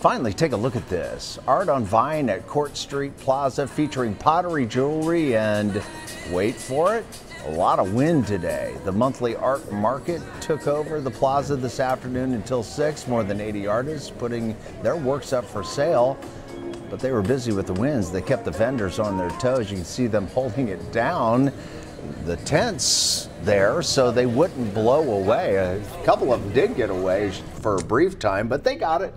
Finally, take a look at this. Art on Vine at Court Street Plaza featuring pottery jewelry and wait for it, a lot of wind today. The monthly art market took over the plaza this afternoon until 6. More than 80 artists putting their works up for sale. But they were busy with the winds. They kept the vendors on their toes. You can see them holding it down the tents there so they wouldn't blow away. A couple of them did get away for a brief time, but they got it.